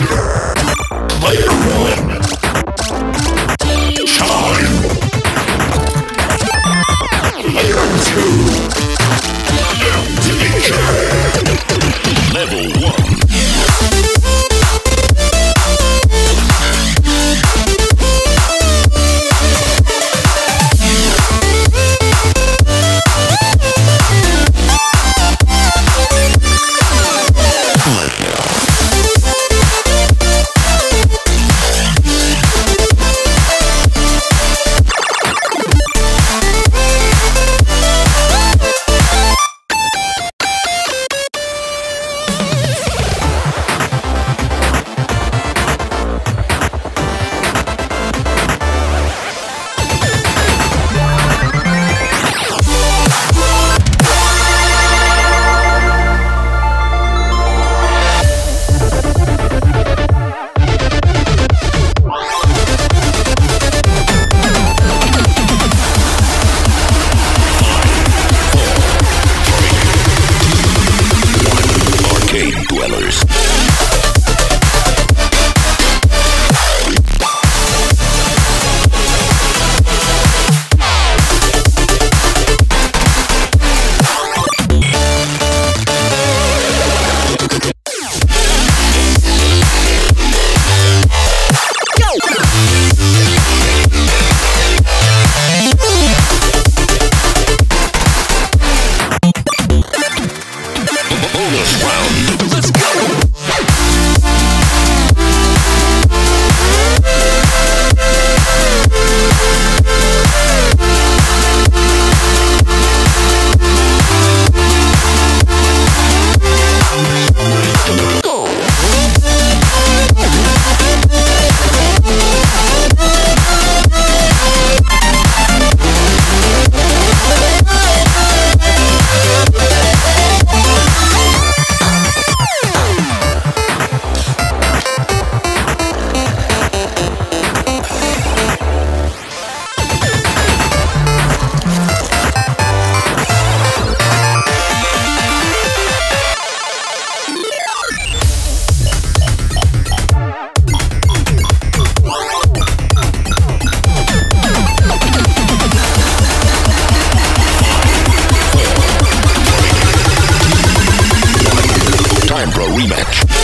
Player one. Arcade Let's go. Rematch.